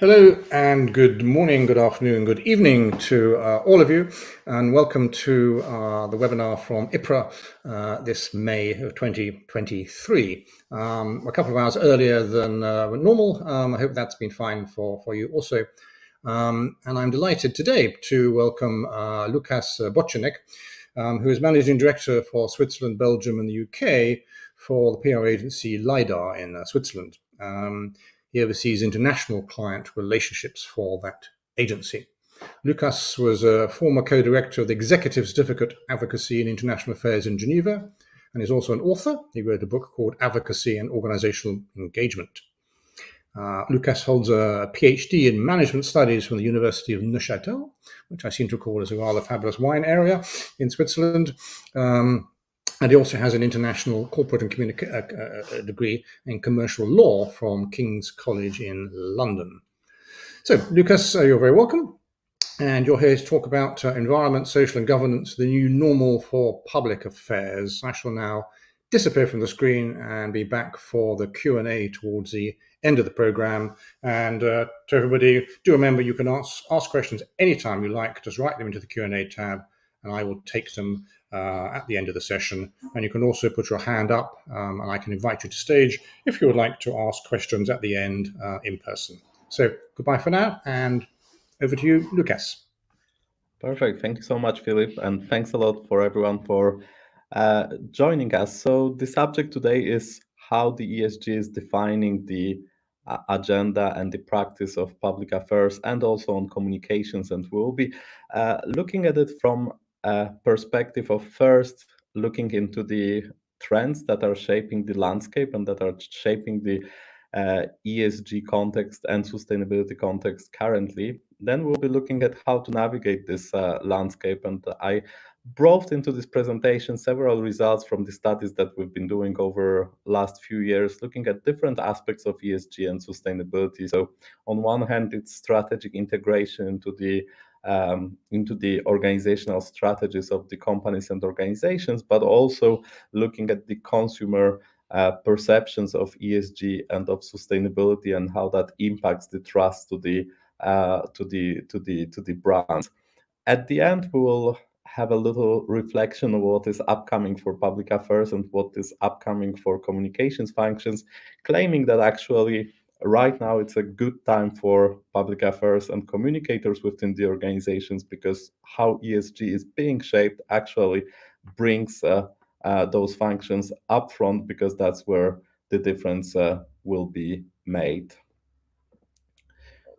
Hello and good morning, good afternoon, good evening to uh, all of you, and welcome to uh, the webinar from IPRA uh, this May of 2023. Um, a couple of hours earlier than uh, normal. Um, I hope that's been fine for, for you also. Um, and I'm delighted today to welcome uh, Lukas Bochenek, um, who is Managing Director for Switzerland, Belgium, and the UK for the PR agency LIDAR in uh, Switzerland. He oversees international client relationships for that agency. Lucas was a former co director of the Executive Certificate Advocacy and International Affairs in Geneva and is also an author. He wrote a book called Advocacy and Organizational Engagement. Uh, Lukas holds a PhD in management studies from the University of Neuchâtel, which I seem to recall is a rather fabulous wine area in Switzerland. Um, and he also has an international corporate and communica- uh, uh, degree in commercial law from King's College in London. So, Lucas, uh, you're very welcome. And you're here to talk about uh, environment, social, and governance, the new normal for public affairs. I shall now disappear from the screen and be back for the Q&A towards the end of the program. And uh, to everybody, do remember you can ask, ask questions anytime you like. Just write them into the Q&A tab and I will take them uh, at the end of the session. And you can also put your hand up um, and I can invite you to stage if you would like to ask questions at the end uh, in person. So goodbye for now and over to you, Lucas. Perfect. Thank you so much, Philip. And thanks a lot for everyone for uh, joining us. So the subject today is how the ESG is defining the uh, agenda and the practice of public affairs and also on communications. And we'll be uh, looking at it from a perspective of first looking into the trends that are shaping the landscape and that are shaping the uh, ESG context and sustainability context currently. Then we'll be looking at how to navigate this uh, landscape. And I brought into this presentation several results from the studies that we've been doing over last few years, looking at different aspects of ESG and sustainability. So on one hand, it's strategic integration into the um, into the organizational strategies of the companies and organizations, but also looking at the consumer uh, perceptions of ESG and of sustainability and how that impacts the trust to the uh, to the to the to the brand. At the end, we will have a little reflection of what is upcoming for public affairs and what is upcoming for communications functions, claiming that actually right now it's a good time for public affairs and communicators within the organizations because how ESG is being shaped actually brings uh, uh, those functions up front because that's where the difference uh, will be made.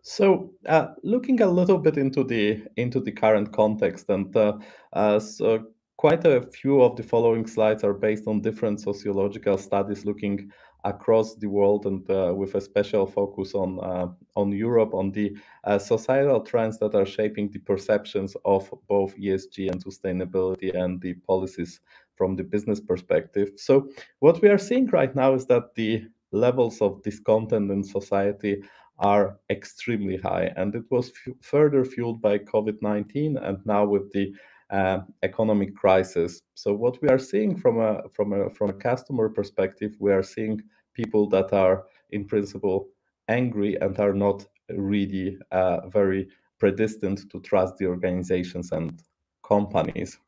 So, uh, looking a little bit into the into the current context, and uh, uh, so quite a few of the following slides are based on different sociological studies looking across the world and uh, with a special focus on uh, on Europe on the uh, societal trends that are shaping the perceptions of both ESG and sustainability and the policies from the business perspective. So what we are seeing right now is that the levels of discontent in society are extremely high and it was further fueled by COVID-19 and now with the uh, economic crisis. So what we are seeing from a from a from a customer perspective, we are seeing people that are in principle angry and are not really uh, very predestined to trust the organizations and companies.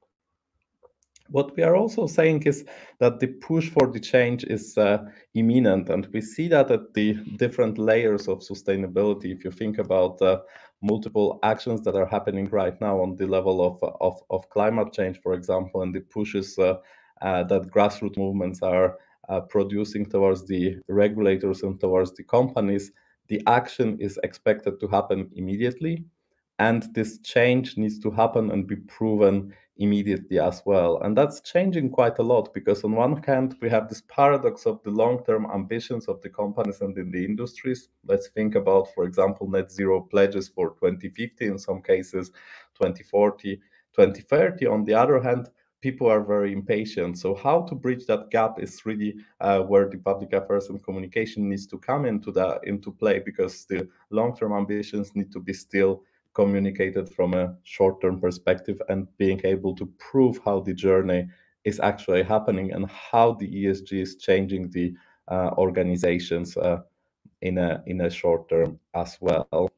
What we are also saying is that the push for the change is uh, imminent, and we see that at the different layers of sustainability. If you think about uh, multiple actions that are happening right now on the level of, of, of climate change, for example, and the pushes uh, uh that grassroots movements are uh, producing towards the regulators and towards the companies, the action is expected to happen immediately. And this change needs to happen and be proven immediately as well. And that's changing quite a lot because, on one hand, we have this paradox of the long term ambitions of the companies and in the industries. Let's think about, for example, net zero pledges for 2050, in some cases, 2040, 2030. On the other hand, people are very impatient. So how to bridge that gap is really uh, where the public affairs and communication needs to come into the into play because the long-term ambitions need to be still communicated from a short-term perspective and being able to prove how the journey is actually happening and how the ESG is changing the uh, organizations uh, in a in a short term as well.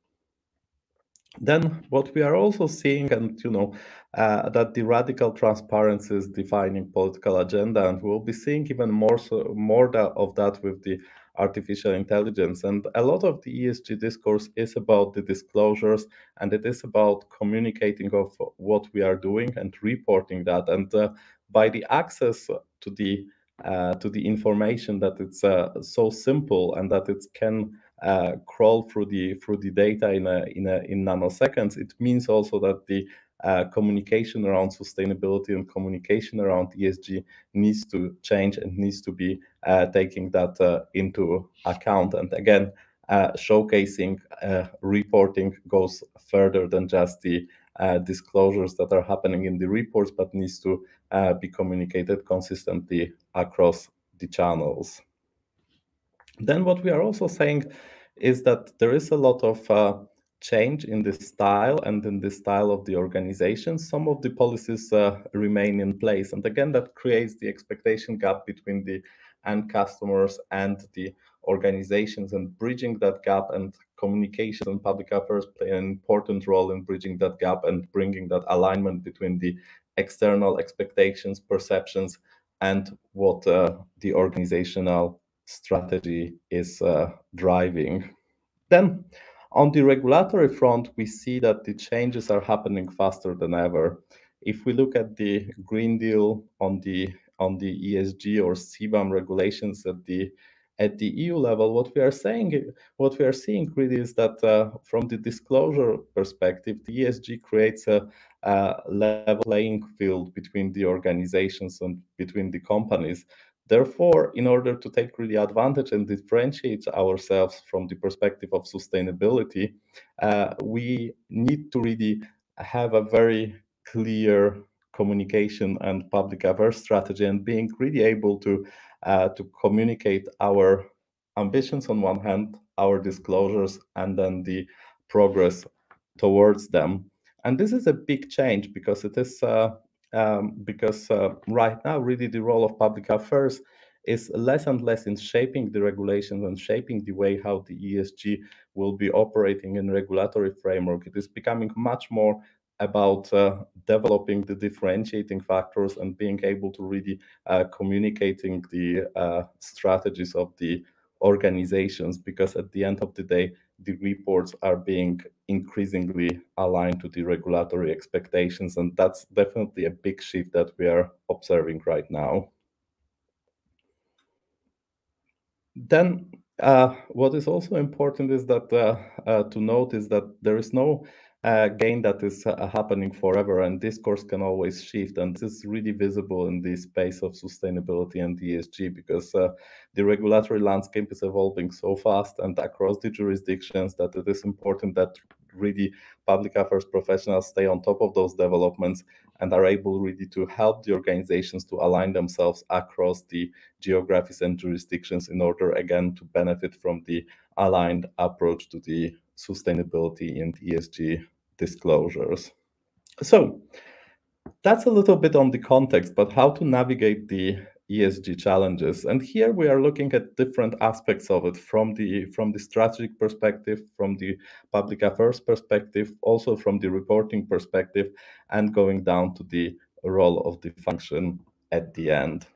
Then what we are also seeing and you know uh, that the radical transparency is defining political agenda and we'll be seeing even more so more of that with the artificial intelligence and a lot of the esg discourse is about the disclosures and it is about communicating of what we are doing and reporting that. And uh, by the access to the uh, to the information that it's uh, so simple and that it can uh, crawl through the through the data in a, in a, in nanoseconds, it means also that the uh, communication around sustainability and communication around ESG needs to change and needs to be uh, taking that uh, into account. And again, uh, showcasing uh, reporting goes further than just the disclosures that are happening in the reports, but needs to be communicated consistently across the channels. Then what we are also saying is that there is a lot of uh, change in the style and in the style of the organization. Some of the policies uh, remain in place. And again, that creates the expectation gap between the end customers and the organizations and bridging that gap and communication and public affairs play an important role in bridging that gap and bringing that alignment between the external expectations, perceptions, and what uh, the organizational strategy is uh, driving. Then, on the regulatory front, we see that the changes are happening faster than ever. If we look at the Green Deal on the on the ESG or CBAM regulations at the at the EU level, what we are saying, what we are seeing really is that uh, from the disclosure perspective, the ESG creates a, a, level playing field between the organizations and between the companies. Therefore, in order to take really advantage and differentiate ourselves from the perspective of sustainability, uh, we need to really have a very clear communication and public affairs strategy and being really able to uh, to communicate our ambitions on one hand, our disclosures, and then the progress towards them. And this is a big change because it is uh, um, because uh, right now, really, the role of public affairs is less and less in shaping the regulations and shaping the way how the ESG will be operating in regulatory framework. It is becoming much more about uh, developing the differentiating factors and being able to really uh, communicating the uh, strategies of the organizations because at the end of the day the reports are being increasingly aligned to the regulatory expectations. And that's definitely a big shift that we are observing right now. Then uh, what is also important is that uh, uh, to note is that there is no uh, gain that is uh, happening forever and discourse can always shift and this is really visible in the space of sustainability and ESG because uh, the regulatory landscape is evolving so fast and across the jurisdictions that it is important that really public affairs professionals stay on top of those developments and are able really to help the organizations to align themselves across the geographies and jurisdictions in order again to benefit from the aligned approach to the sustainability and ESG disclosures. So that's a little bit on the context, but how to navigate the ESG challenges. And here we are looking at different aspects of it from the from the strategic perspective, from the public affairs perspective, also from the reporting perspective, and going down to the role of the function at the end.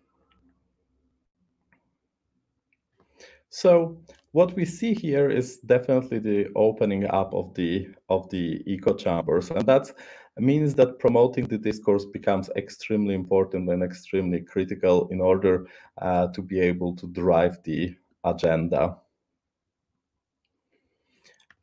So what we see here is definitely the opening up of the of the echo chambers and that means that promoting the discourse becomes extremely important and extremely critical in order uh, to be able to drive the agenda.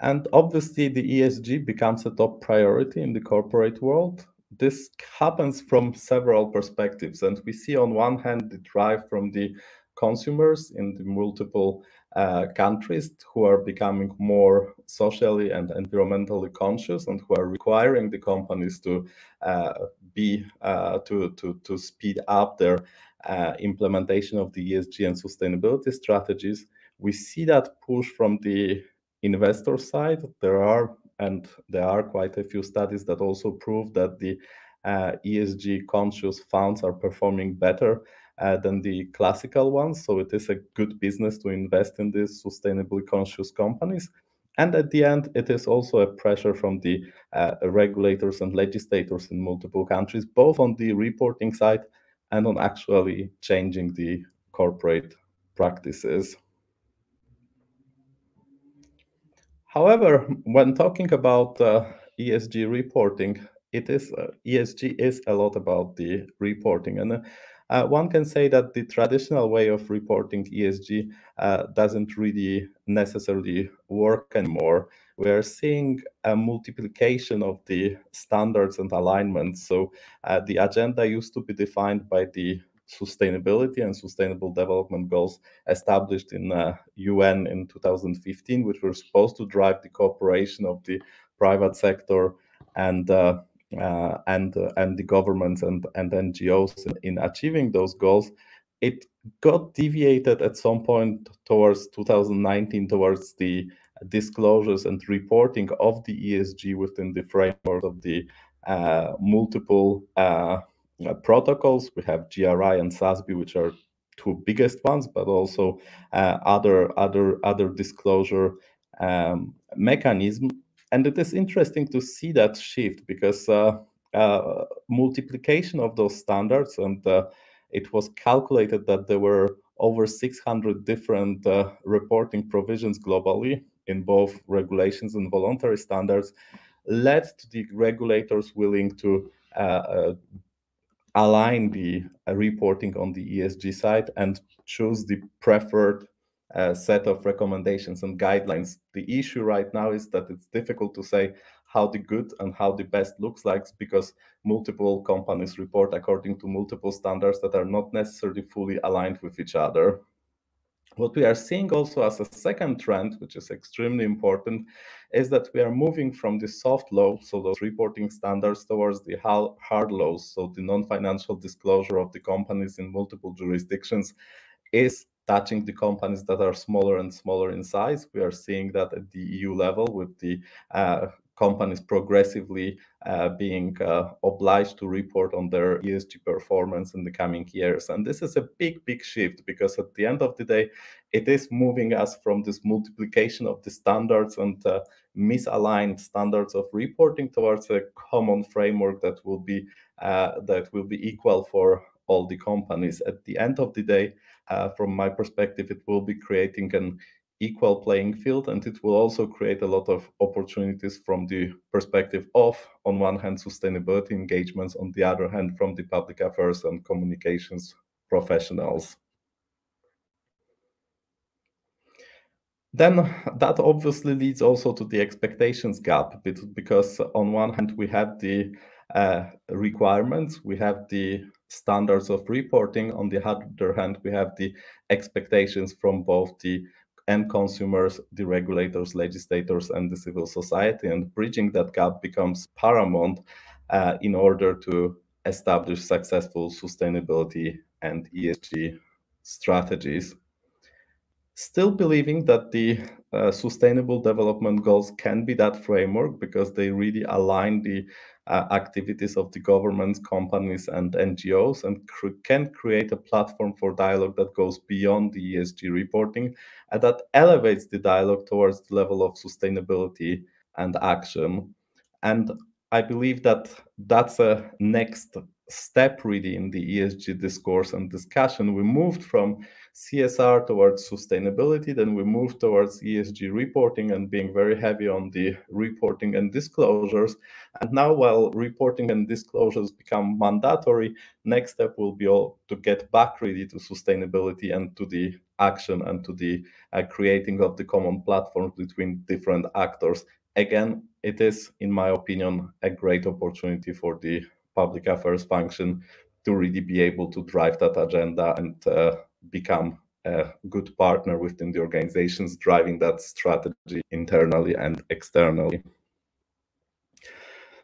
And obviously the esg becomes a top priority in the corporate world. This happens from several perspectives and we see on one hand the drive from the consumers in the multiple uh, countries who are becoming more socially and environmentally conscious and who are requiring the companies to uh, be uh, to, to to speed up their uh, implementation of the ESG and sustainability strategies. We see that push from the investor side. There are and there are quite a few studies that also prove that the uh, ESG conscious funds are performing better uh, than the classical ones. So it is a good business to invest in these sustainably conscious companies. And at the end, it is also a pressure from the uh, regulators and legislators in multiple countries, both on the reporting side and on actually changing the corporate practices. However, when talking about uh, ESG reporting, it is uh, ESG is a lot about the reporting, and uh, uh, one can say that the traditional way of reporting ESG uh, doesn't really necessarily work anymore. We are seeing a multiplication of the standards and alignments. So uh, the agenda used to be defined by the sustainability and sustainable development goals established in uh, UN in 2015, which were supposed to drive the cooperation of the private sector and uh, and uh, and the governments and and NGOs in, in, achieving those goals, it got deviated at some point towards 2019 towards the disclosures and reporting of the ESG within the framework of the uh, multiple uh, protocols. We have GRI and SASB, which are two biggest ones, but also uh, other other other disclosure um, mechanism and it is interesting to see that shift because uh, uh, multiplication of those standards and uh, it was calculated that there were over 600 different uh, reporting provisions globally in both regulations and voluntary standards led to the regulators willing to uh, uh, align the reporting on the ESG side and choose the preferred set of recommendations and guidelines. The issue right now is that it's difficult to say how the good and how the best looks like because multiple companies report according to multiple standards that are not necessarily fully aligned with each other. What we are seeing also as a second trend, which is extremely important, is that we are moving from the soft law, so those reporting standards, towards the hard laws, so the non-financial disclosure of the companies in multiple jurisdictions is touching the companies that are smaller and smaller in size. We are seeing that at the EU level with the uh, companies progressively uh, being uh, obliged to report on their ESG performance in the coming years. And this is a big, big shift because at the end of the day, it is moving us from this multiplication of the standards and uh, misaligned standards of reporting towards a common framework that will be uh, that will be equal for all the companies. At the end of the day, uh, from my perspective, it will be creating an equal playing field and it will also create a lot of opportunities from the perspective of on one hand sustainability engagements on the other hand from the public affairs and communications professionals. Then that obviously leads also to the expectations gap because on one hand we have the uh, requirements we have the standards of reporting. On the other hand, we have the expectations from both the end consumers, the regulators, legislators, and the civil society. And bridging that gap becomes paramount uh, in order to establish successful sustainability and ESG strategies. Still believing that the uh, sustainable development goals can be that framework because they really align the uh, activities of the governments, companies, and NGOs, and can create a platform for dialogue that goes beyond the ESG reporting and that elevates the dialogue towards the level of sustainability and action. And I believe that that's a next step really in the ESG discourse and discussion. We moved from CSR towards sustainability, then we moved towards ESG reporting and being very heavy on the reporting and disclosures. And now, while reporting and disclosures become mandatory, next step will be all to get back really to sustainability and to the action and to the uh, creating of the common platforms between different actors. Again, it is, in my opinion, a great opportunity for the public affairs function to really be able to drive that agenda and uh, become a good partner within the organizations driving that strategy internally and externally.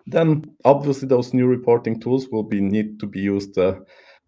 Then obviously those new reporting tools will be need to be used uh,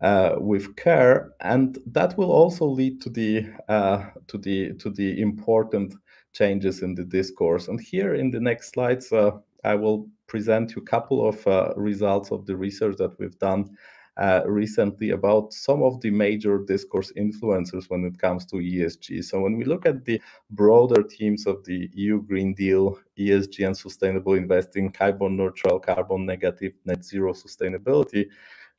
uh, with care, and that will also lead to the uh, to the to the important changes in the discourse. And here in the next slides, uh, I will present you a couple of uh, results of the research that we've done uh, recently about some of the major discourse influencers when it comes to ESG. So when we look at the broader themes of the EU Green Deal, ESG and sustainable investing, carbon neutral, carbon negative, net zero sustainability,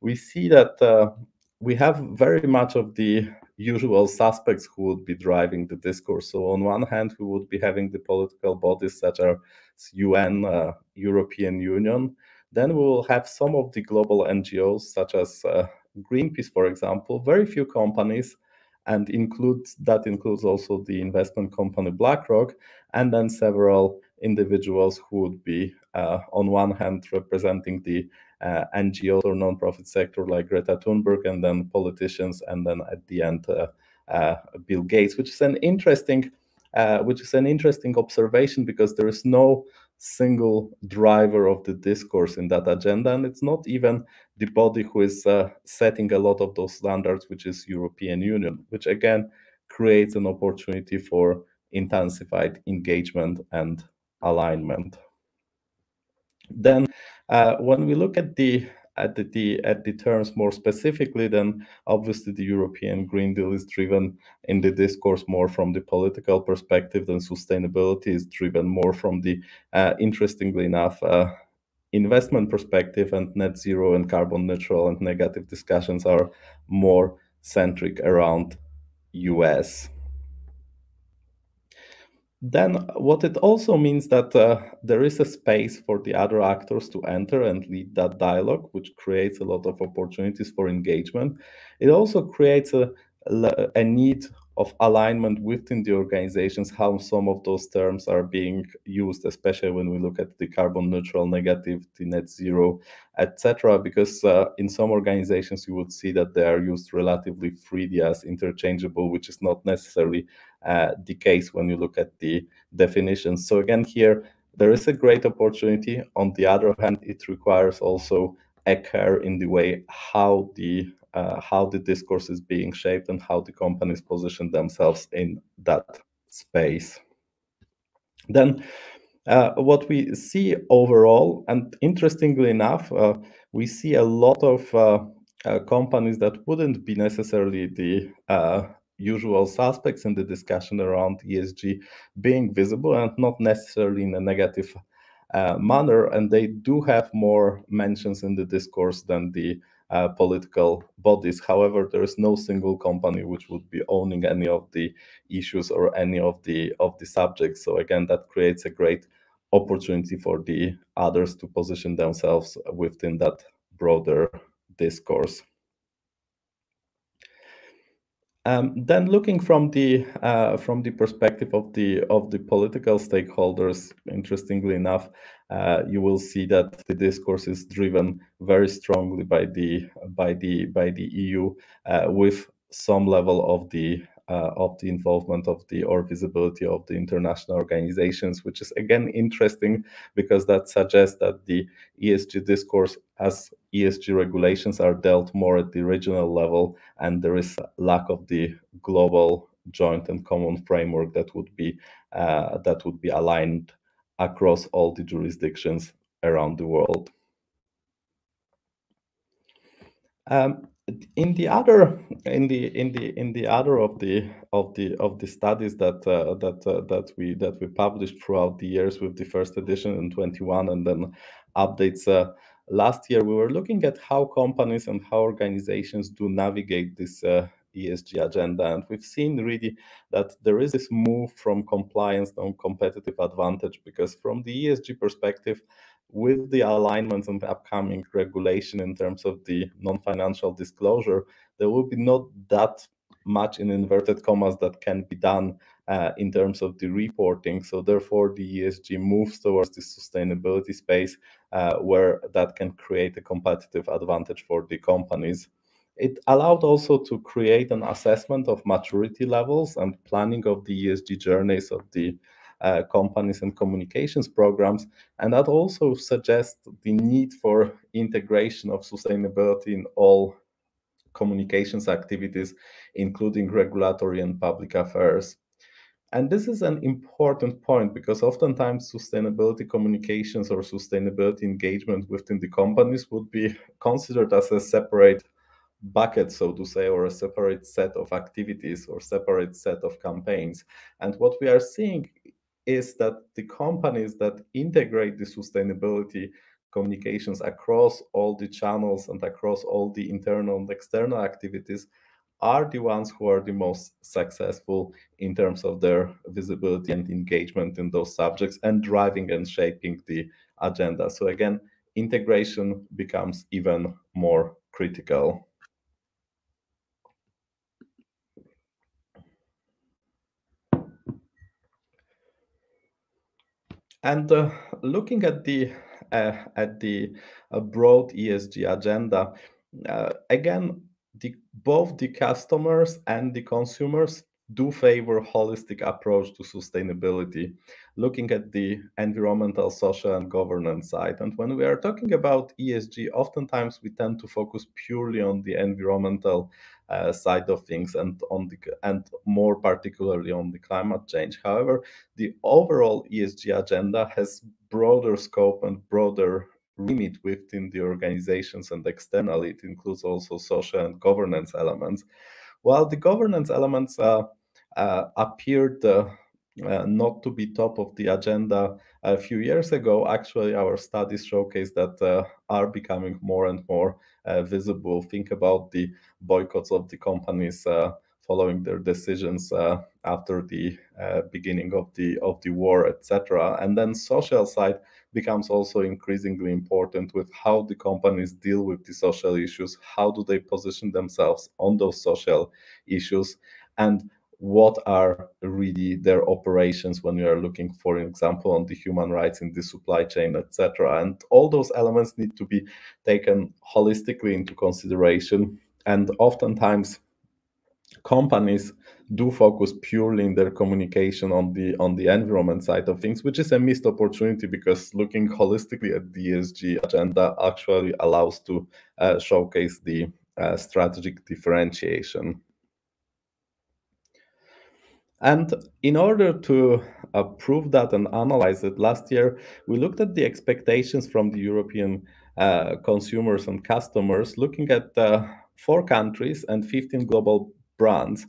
we see that uh, we have very much of the usual suspects who would be driving the discourse. So on one hand, we would be having the political bodies such as UN, uh, European Union. Then we will have some of the global NGOs such as uh, Greenpeace, for example, very few companies, and includes that includes also the investment company BlackRock, and then several individuals who would be, uh, on one hand, representing the uh, NGOs or non-profit sector like Greta Thunberg, and then politicians, and then at the end, uh, uh, Bill Gates, which is an interesting, uh, which is an interesting observation because there is no single driver of the discourse in that agenda, and it's not even the body who is uh, setting a lot of those standards, which is European Union, which again creates an opportunity for intensified engagement and alignment. Then uh, when we look at the at the, the, at the terms more specifically, then obviously the European Green Deal is driven in the discourse more from the political perspective than sustainability is driven more from the, uh, interestingly enough, uh, investment perspective and net zero and carbon neutral and negative discussions are more centric around US then what it also means that uh, there is a space for the other actors to enter and lead that dialogue which creates a lot of opportunities for engagement. It also creates a, a need of alignment within the organizations how some of those terms are being used especially when we look at the carbon neutral negative the net zero etc because uh, in some organizations you would see that they are used relatively freely as interchangeable which is not necessarily the case when you look at the definitions so again here there is a great opportunity on the other hand it requires also a care in the way how the uh, how the discourse is being shaped and how the companies position themselves in that space. Then, uh, what we see overall, and interestingly enough, uh, we see a lot of uh, uh, companies that wouldn't be necessarily the uh, usual suspects in the discussion around ESG being visible and not necessarily in a negative manner. And they do have more mentions in the discourse than the uh, political bodies. However, there is no single company which would be owning any of the issues or any of the of the subjects. So again, that creates a great opportunity for the others to position themselves within that broader discourse. Um, then looking from the uh, from the perspective of the of the political stakeholders, interestingly enough, uh, you will see that the discourse is driven very strongly by the by the by the EU, uh, with some level of the of the involvement of the or visibility of the international organizations, which is again interesting because that suggests that the ESG discourse as ESG regulations are dealt more at the regional level, and there is lack of the global joint and common framework that would be uh, that would be aligned across all the jurisdictions around the world. Um, in the other in the in the in the other of the of the of the studies that uh, that uh, that we that we published throughout the years with the first edition in 21 and then updates uh, last year we were looking at how companies and how organizations do navigate this uh, ESG agenda. And we've seen really that there is this move from compliance to competitive advantage because from the ESG perspective with the alignment and upcoming regulation in terms of the non-financial disclosure, there will be not that much in inverted commas that can be done uh, in terms of the reporting. So therefore, the ESG moves towards the sustainability space uh, where that can create a competitive advantage for the companies. It allowed also to create an assessment of maturity levels and planning of the ESG journeys of the uh, companies and communications programs. And that also suggests the need for integration of sustainability in all communications activities, including regulatory and public affairs. And this is an important point because oftentimes sustainability communications or sustainability engagement within the companies would be considered as a separate bucket, so to say, or a separate set of activities or separate set of campaigns. And what we are seeing is that the companies that integrate the sustainability communications across all the channels and across all the internal and external activities are the ones who are the most successful in terms of their visibility and engagement in those subjects and driving and shaping the agenda. So again, integration becomes even more critical. And uh, looking at the uh, at the uh, broad ESG agenda, uh, again, the, both the customers and the consumers do favor holistic approach to sustainability looking at the environmental social and governance side and when we are talking about esg oftentimes we tend to focus purely on the environmental uh, side of things and on the and more particularly on the climate change however the overall esg agenda has broader scope and broader remit within the organizations and externally. It includes also social and governance elements. While the governance elements uh, uh, appeared uh, not to be top of the agenda a few years ago, actually our studies showcase that are becoming more and more visible. Think about the boycotts of the companies following their decisions uh, after the uh, beginning of the of the war, etc. And then social side becomes also increasingly important with how the companies deal with the social issues, how do they position themselves on those social issues, and what are really their operations when you are looking for example on the human rights in the supply chain etc and all those elements need to be taken holistically into consideration. And oftentimes companies do focus purely in their communication on the on the environment side of things which is a missed opportunity because looking holistically at the esg agenda actually allows to uh, showcase the uh, strategic differentiation and in order to uh, prove that and analyze it last year we looked at the expectations from the european uh, consumers and customers looking at uh, four countries and 15 global brands.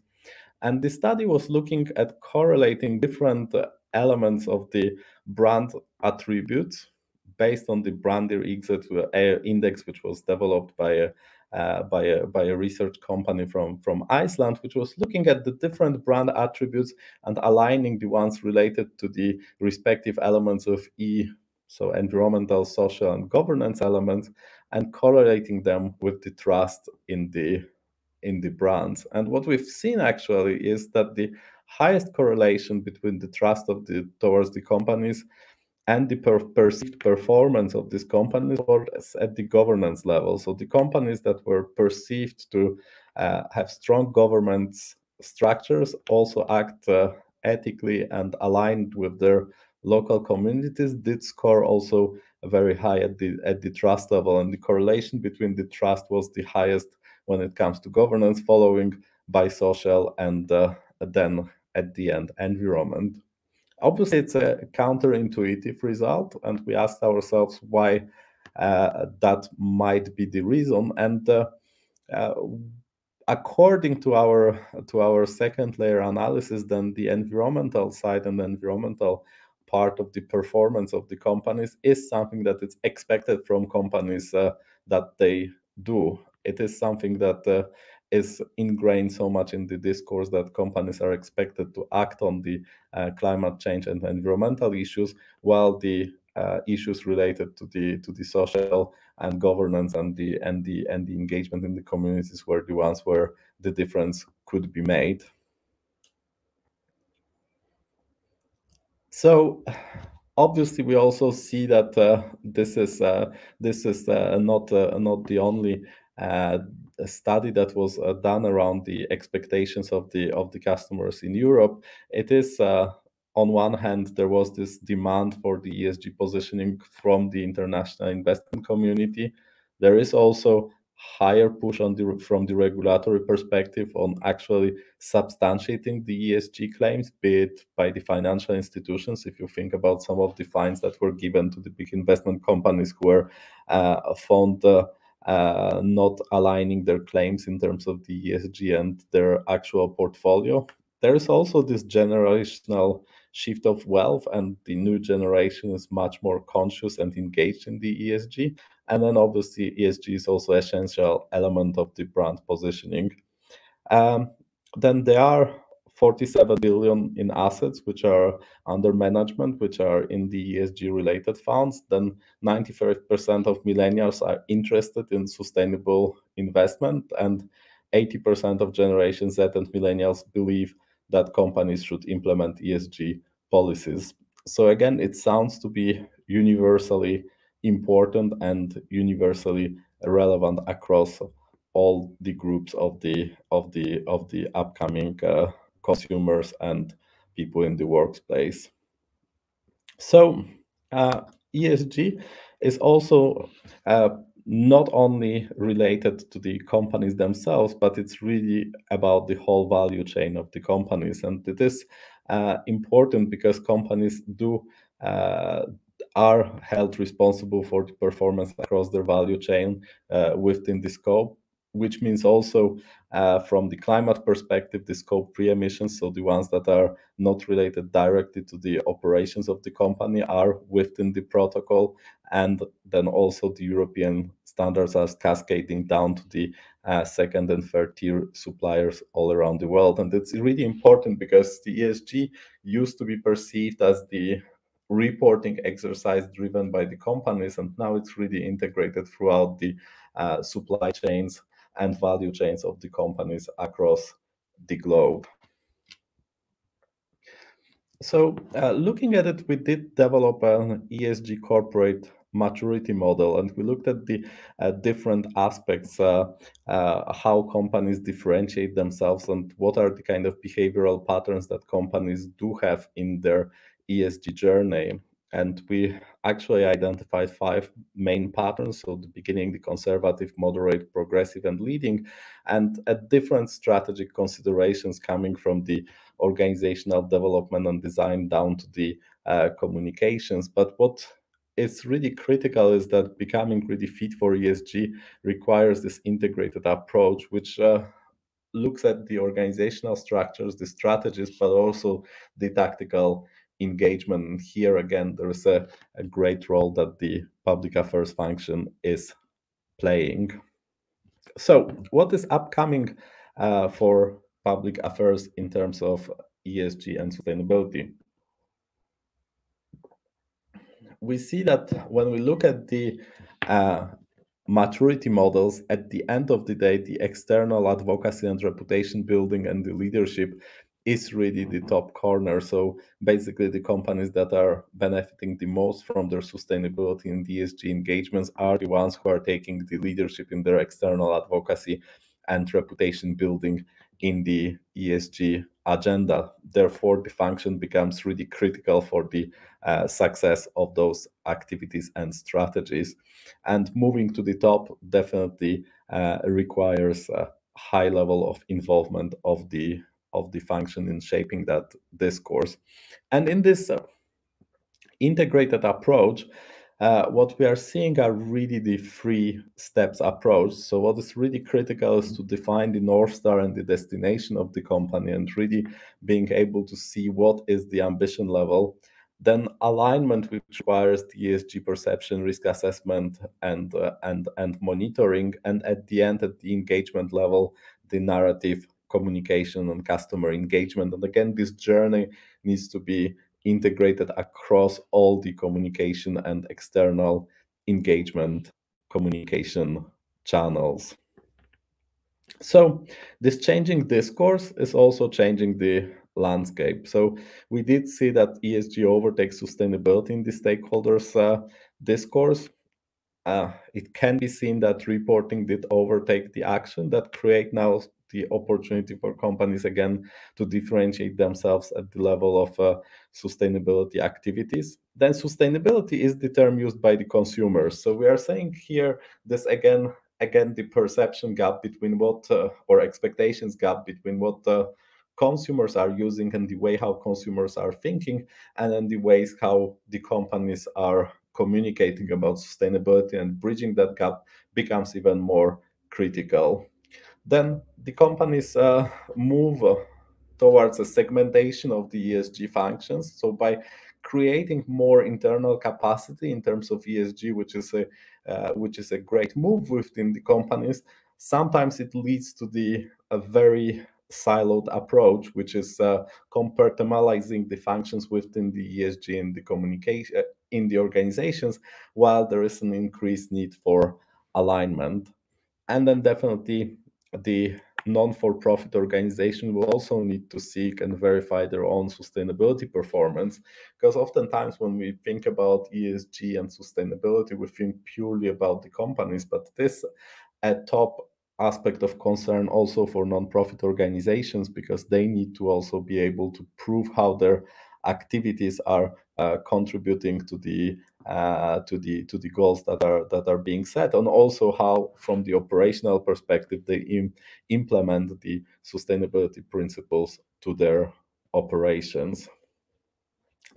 And the study was looking at correlating different uh, elements of the brand attributes based on the Brandr uh, index, which was developed by a uh, by a by a research company from from Iceland, which was looking at the different brand attributes and aligning the ones related to the respective elements of E, so environmental, social, and governance elements, and correlating them with the trust in the in the brands. And what we've seen actually is that the highest correlation between the trust of the towards the companies and the per perceived performance of these companies was at the governance level. So the companies that were perceived to uh, have strong governance structures also act uh, ethically and aligned with their local communities did score also very high at the at the trust level and the correlation between the trust was the highest when it comes to governance, following by social and uh, then at the end environment. Obviously, it's a counterintuitive result, and we asked ourselves why uh, that might be the reason. And uh, uh, according to our to our second layer analysis, then the environmental side and the environmental part of the performance of the companies is something that is expected from companies uh, that they do it is something that uh, is ingrained so much in the discourse that companies are expected to act on the uh, climate change and environmental issues, while the uh, issues related to the to the social and governance and the and the and the engagement in the communities were the ones where the difference could be made. So obviously we also see that uh, this is uh, this is uh, not uh, not the only uh, a study that was uh, done around the expectations of the of the customers in Europe. It is uh, on one hand there was this demand for the ESG positioning from the international investment community. There is also higher push on the from the regulatory perspective on actually substantiating the ESG claims, be it by the financial institutions. If you think about some of the fines that were given to the big investment companies who were uh, found uh, not aligning their claims in terms of the ESG and their actual portfolio. There is also this generational shift of wealth, and the new generation is much more conscious and engaged in the ESG. And then obviously, ESG is also essential element of the brand positioning. Um, then there are 47 billion in assets which are under management, which are in the ESG related funds, then 95% of millennials are interested in sustainable investment, and 80% of Generation Z and millennials believe that companies should implement ESG policies. So, again, it sounds to be universally important and universally relevant across all the groups of the of the of the upcoming uh, consumers and people in the workplace. So uh, ESG is also uh, not only related to the companies themselves, but it's really about the whole value chain of the companies. And it is uh, important because companies do uh, are held responsible for the performance across their value chain uh, within the scope which means also uh, from the climate perspective, the scope three emissions, so the ones that are not related directly to the operations of the company, are within the protocol. And then also the European standards are cascading down to the uh, second and third tier suppliers all around the world. And it's really important because the ESG used to be perceived as the reporting exercise driven by the companies, and now it's really integrated throughout the uh, supply chains and value chains of the companies across the globe. So uh, looking at it, we did develop an ESG corporate maturity model and we looked at the uh, different aspects uh, uh, how companies differentiate themselves and what are the kind of behavioral patterns that companies do have in their esg journey and we actually identified five main patterns. So the beginning, the conservative, moderate, progressive, and leading, and at different strategic considerations coming from the organizational development and design down to the uh, communications. But what is really critical is that becoming really fit for ESG requires this integrated approach, which uh, looks at the organizational structures, the strategies, but also the tactical engagement. Here again, there is a, a great role that the public affairs function is playing. So, what is upcoming uh, for public affairs in terms of ESG and sustainability? We see that when we look at the uh, maturity models, at the end of the day, the external advocacy and reputation building and the leadership is really the top corner. So basically, the companies that are benefiting the most from their sustainability and ESG engagements are the ones who are taking the leadership in their external advocacy and reputation building in the ESG agenda. Therefore, the function becomes really critical for the uh, success of those activities and strategies. And moving to the top definitely uh, requires a high level of involvement of the of the function in shaping that discourse. And in this uh, integrated approach, uh, what we are seeing are really the three steps approach. So, what is really critical is to define the North Star and the destination of the company and really being able to see what is the ambition level. Then alignment, which requires the ESG perception, risk assessment, and uh, and and monitoring, and at the end, at the engagement level, the narrative communication and customer engagement. And again, this journey needs to be integrated across all the communication and external engagement communication channels. So, this changing discourse is also changing the landscape. So, we did see that ESG overtakes sustainability in the stakeholders' uh, discourse. Uh, it can be seen that reporting did overtake the action that create now the opportunity for companies again to differentiate themselves at the level of uh, sustainability activities. Then sustainability is the term used by the consumers. So we are saying here this again again the perception gap between what uh, or expectations gap between what uh, consumers are using and the way how consumers are thinking and then the ways how the companies are communicating about sustainability and bridging that gap becomes even more critical. Then the companies uh, move towards a segmentation of the ESG functions. So by creating more internal capacity in terms of ESG, which is a uh, which is a great move within the companies, sometimes it leads to the a very siloed approach, which is uh, compartmentalizing the functions within the ESG and the communication uh, in the organizations, while there is an increased need for alignment. And then definitely the non-for-profit organization will also need to seek and verify their own sustainability performance. Because oftentimes when we think about esg and sustainability we think purely about the companies but this a top aspect of concern also for non-profit organizations because they need to also be able to prove how their activities are uh, contributing to the uh, to the to the goals that are that are being set and also how from the operational perspective they Im implement the sustainability principles to their operations.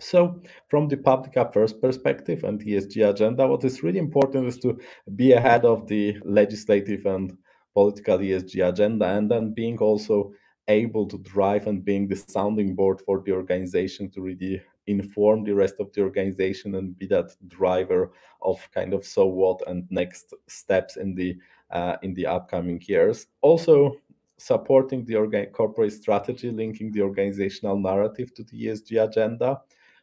So from the public affairs perspective and ESG agenda what is really important is to be ahead of the legislative and political ESG agenda and then being also able to drive and being the sounding board for the organization to really inform the rest of the organization and be that driver of kind of so what and next steps in the uh, in the upcoming years. Also supporting the organ- corporate strategy linking the organizational narrative to the esg agenda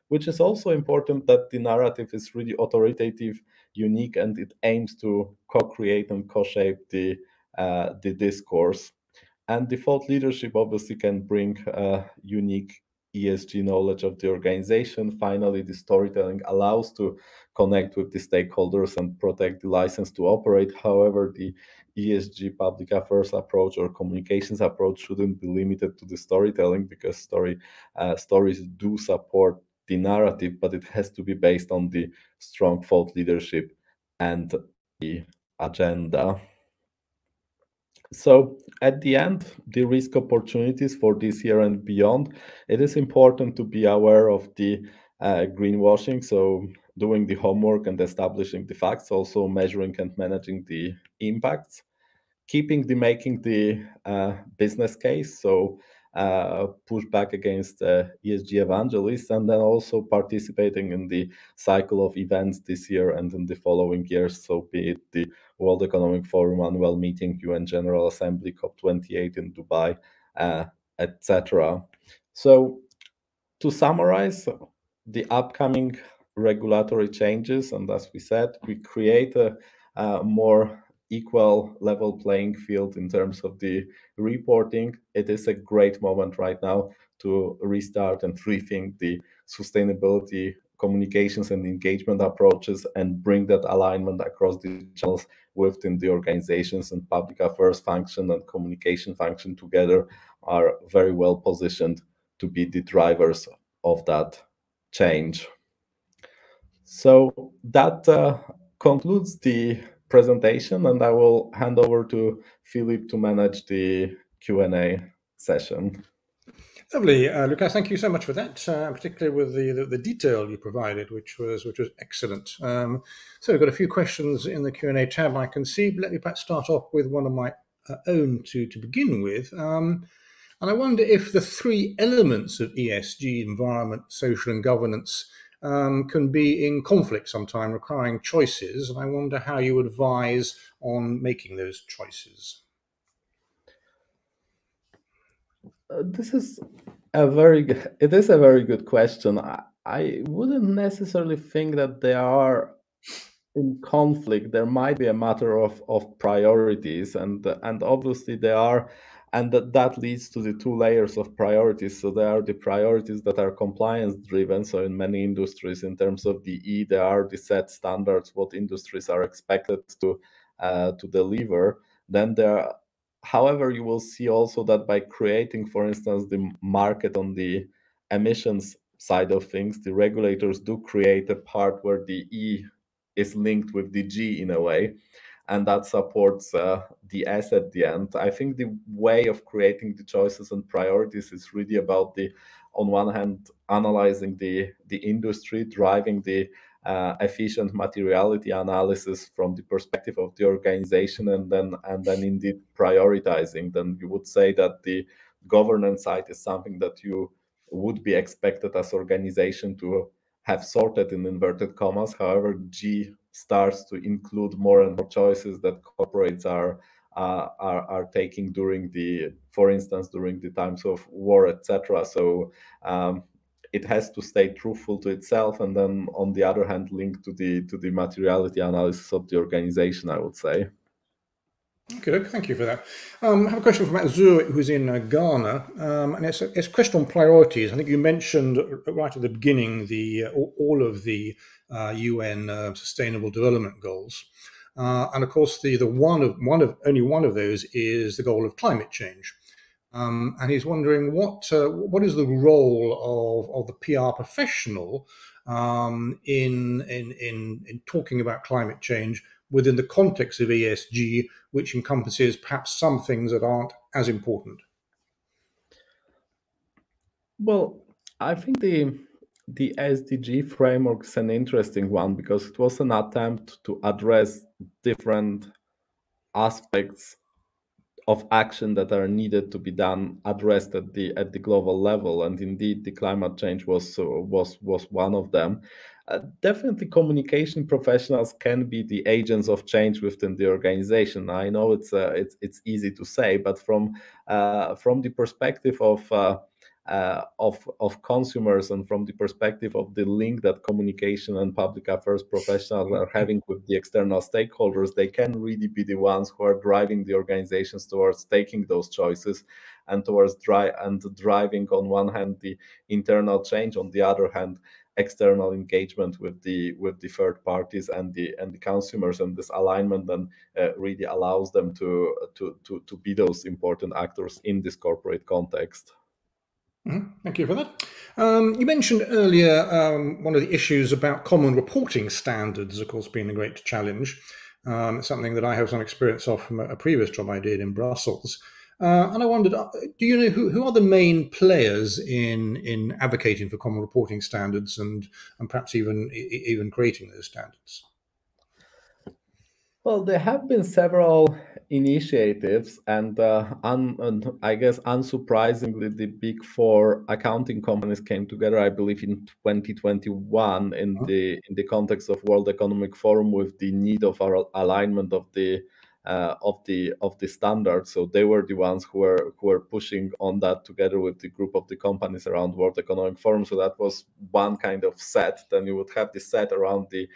which is also important that the narrative is really authoritative unique and it aims to co-create and co-shape the uh, the discourse. And default leadership obviously can bring uh, unique ESG knowledge of the organization. Finally, the storytelling allows to connect with the stakeholders and protect the license to operate. However, the ESG public affairs approach or communications approach shouldn't be limited to the storytelling because story uh, stories do support the narrative, but it has to be based on the strong thought leadership and the agenda. So at the end, the risk opportunities for this year and beyond, it is important to be aware of the uh, greenwashing. So doing the homework and establishing the facts, also measuring and managing the impacts, keeping the making the uh, business case. So uh, push back against uh, ESG evangelists, and then also participating in the cycle of events this year and in the following years. So, be it the World Economic Forum annual meeting, UN General Assembly, COP28 in Dubai, uh, etc. So, to summarize, the upcoming regulatory changes, and as we said, we create a, a more equal level playing field in terms of the reporting. It is a great moment right now to restart and rethink the sustainability communications and engagement approaches and bring that alignment across the channels within the organizations and public affairs function and communication function together are very well positioned to be the drivers of that change. So that uh, concludes the presentation, and I will hand over to Philip to manage the Q&A session. Lovely, uh, Lucas. Thank you so much for that, uh, particularly with the, the, the detail you provided, which was which was excellent. Um, so we've got a few questions in the Q and A tab I can see. Let me perhaps start off with one of my uh, own to to begin with. Um, and I wonder if the three elements of ESG, environment, social, and governance, um, can be in conflict sometime, requiring choices. And I wonder how you advise on making those choices. Uh, this is a very good, it is a very good question. I, I wouldn't necessarily think that they are in conflict. There might be a matter of of priorities, and and obviously they are and that, that leads to the two layers of priorities so there are the priorities that are compliance driven so in many industries in terms of the e there are the set standards what industries are expected to uh, to deliver then there are, however you will see also that by creating for instance the market on the emissions side of things the regulators do create a part where the e is linked with the g in a way and that supports uh, the S at the end. I think the way of creating the choices and priorities is really about the, on one hand, analyzing the the industry, driving the uh, efficient materiality analysis from the perspective of the organization and then and then indeed prioritizing then you would say that the governance side is something that you would be expected as organization to have sorted in inverted commas. However g starts to include more and more choices that corporates are uh, are, are taking during the for instance during the times of war etc so um, it has to stay truthful to itself and then on the other hand link to the to the materiality analysis of the organization i would say Okay, thank you for that. Um, I have a question from Azur, who's in uh, Ghana, um, and it's a, it's a, question on priorities. I think you mentioned right at the beginning the uh, all of the uh, UN uh, Sustainable Development Goals, uh, and of course the the one of one of only one of those is the goal of climate change. Um, and he's wondering what uh, what is the role of, of the PR professional um, in, in, in in talking about climate change within the context of ESG, which encompasses perhaps some things that aren't as important. Well, I think the the SDG framework is an interesting one because it was an attempt to address different aspects of action that are needed to be done addressed at the at the global level and indeed the climate change was uh, was was one of them. Uh, definitely communication professionals can be the agents of change within the organization. I know it's uh, it's it's easy to say but from uh, from the perspective of uh, of of consumers and from the perspective of the link that communication and public affairs professionals are having with the external stakeholders they can really be the ones who are driving the organizations towards taking those choices and towards dry and driving on one hand the internal change on the other hand external engagement with the with the third parties and the and the consumers and this alignment then uh, really allows them to to to to be those important actors in this corporate context. Thank you for that. Um, you mentioned earlier um, one of the issues about common reporting standards, of course, being a great challenge. Um, something that I have some experience of from a, a previous job I did in Brussels. Uh, and I wondered, uh, do you know who, who are the main players in in advocating for common reporting standards and and perhaps even even creating those standards? Well, there have been several initiatives, and, uh, un, I guess unsurprisingly, the big four accounting companies came together. I believe in 2021 in uh-huh. the in the context of World Economic Forum with the need of our alignment of the uh, of the of the standards. So they were the ones who were who were pushing on that together with the group of the companies around World Economic Forum. So that was one kind of set. Then you would have the set around the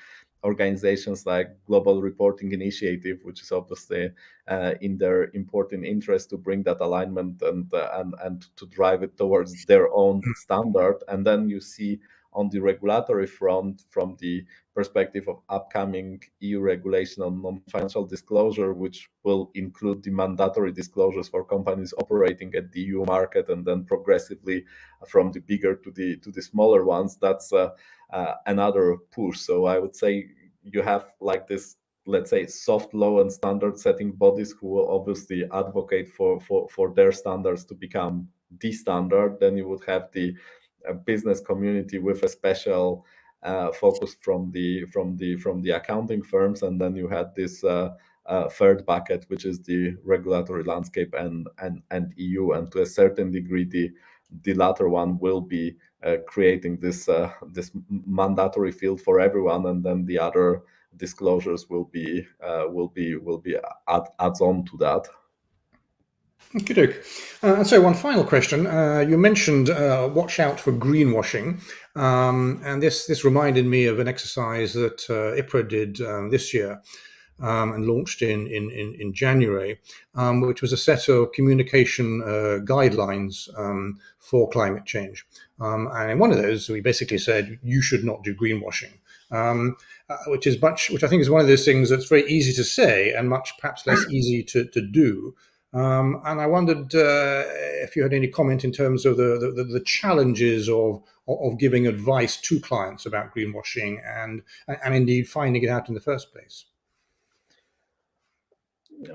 organizations like Global Reporting Initiative, which is obviously uh, in their important interest to bring that alignment and uh, and and to drive it towards their own standard. And then you see on the regulatory front, from the perspective of upcoming EU regulation on non-financial disclosure, which will include the mandatory disclosures for companies operating at the EU market, and then progressively from the bigger to the to the smaller ones. That's uh, uh, another push. So I would say you have like this let's say soft law and standard setting bodies who will obviously advocate for for for their standards to become the standard then you would have the uh, business community with a special uh, focus from the from the from the accounting firms. And then you had this uh, uh, third bucket which is the regulatory landscape and and and eu and to a certain degree the the latter one will be uh, creating this uh, this mandatory field for everyone, and then the other disclosures will be uh, will be will be add, adds on to that. Good. Uh, so, one final question. Uh, you mentioned uh, watch out for greenwashing, um, and this this reminded me of an exercise that IPRA did this year, um, and launched in, in, in, in January, um, which was a set of communication uh, guidelines um, for climate change. Um, and in one of those, we basically said you should not do greenwashing. Um, uh, which is much, which I think is one of those things that's very easy to say and much perhaps less easy to, to do. Um, and I wondered uh, if you had any comment in terms of the, the, the, challenges of, of giving advice to clients about greenwashing and, and indeed finding it out in the first place.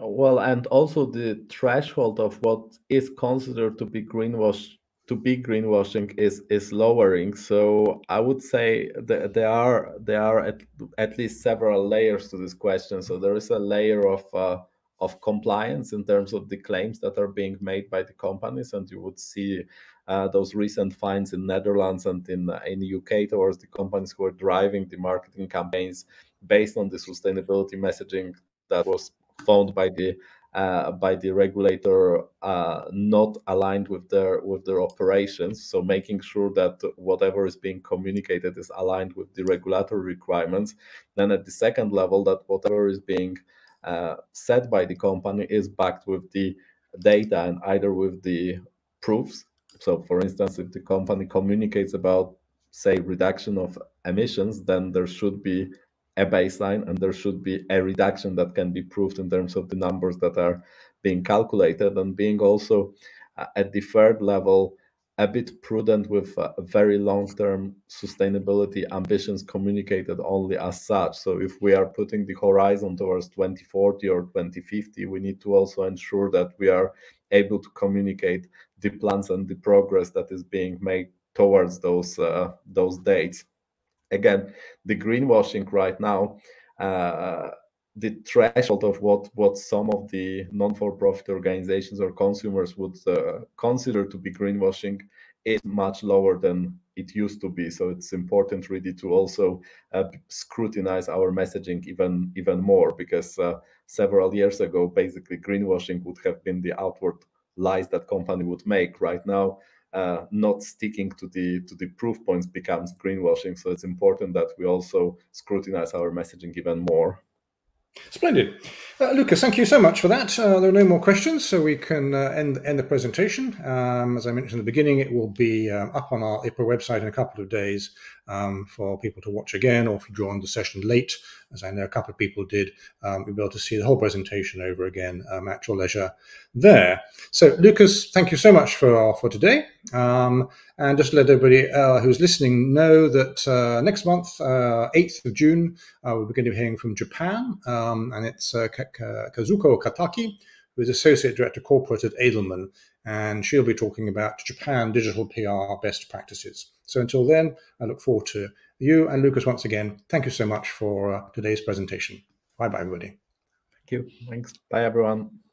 Well, and also the threshold of what is considered to be greenwash to be greenwashing is is lowering. So I would say that there are there are at, at least several layers to this question. So there is a layer of uh, of compliance in terms of the claims that are being made by the companies, and you would see uh, those recent fines in Netherlands and in in the UK towards the companies who are driving the marketing campaigns based on the sustainability messaging that was found by the uh, by the regulator uh, not aligned with their with their operations. So making sure that whatever is being communicated is aligned with the regulatory requirements. Then at the second level, that whatever is being uh, said by the company is backed with the data and either with the proofs. So for instance, if the company communicates about say reduction of emissions, then there should be a baseline and there should be a reduction that can be proved in terms of the numbers that are being calculated and being also at the third level a bit prudent with uh, very long-term sustainability ambitions communicated only as such. So if we are putting the horizon towards 2040 or 2050 we need to also ensure that we are able to communicate the plans and the progress that is being made towards those uh, those dates. Again, the greenwashing right now, uh, the threshold of what what some of the non-for-profit organizations or consumers would uh, consider to be greenwashing is much lower than it used to be. So it's important really to also uh, scrutinize our messaging even even more because uh, several years ago, basically greenwashing would have been the outward lies that company would make. Right now, uh, not sticking to the to the proof points becomes greenwashing. So it's important that we also scrutinize our messaging even more. Splendid. Uh, Lucas, thank you so much for that. Uh, there are no more questions, so we can uh, end, end the presentation. Um, as I mentioned in the beginning, it will be uh, up on our IPRA website in a couple of days um, for people to watch again, or if you joined the session late, as I know a couple of people did, um, you'll be able to see the whole presentation over again um, at your leisure there. So, Lucas, thank you so much for, for today. Um, and just let everybody uh, who's listening know that uh, next month, uh, 8th of June, uh, we're going to be hearing from Japan, um, and it's uh, Kazuko Kataki, who is Associate Director Corporate at Edelman, and she'll be talking about Japan digital PR best practices. So until then, I look forward to you and Lucas once again. Thank you so much for uh, today's presentation. Bye bye, everybody. Thank you. Thanks. Bye, everyone.